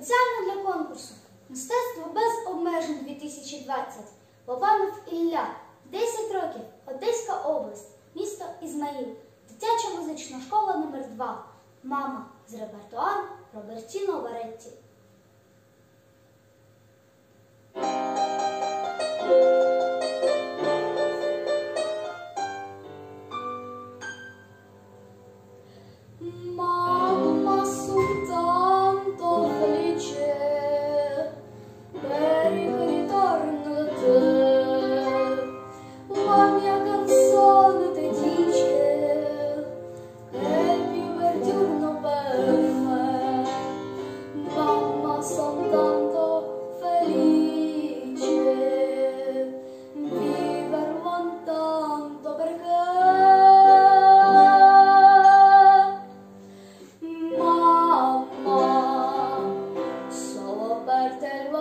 Спеціально для конкурсу. Мистецтво без обмежень 2020 Лобанов Ілля, 10 років, Одеська область, місто Ізмаїл, дитяча музична школа номер 2 Мама з репертуару Робертіно Варетті.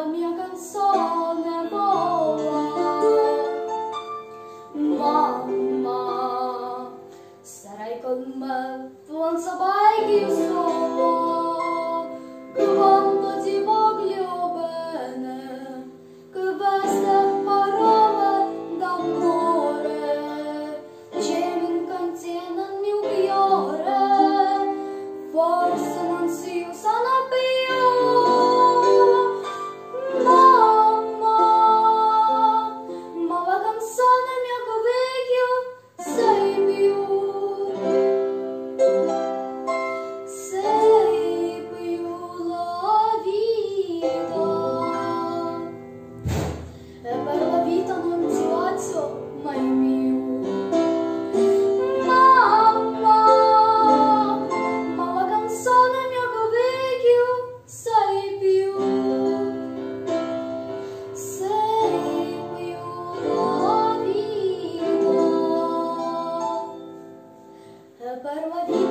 mia canzone vola. Mamma, sarai con me, tu buon sapore. só para o.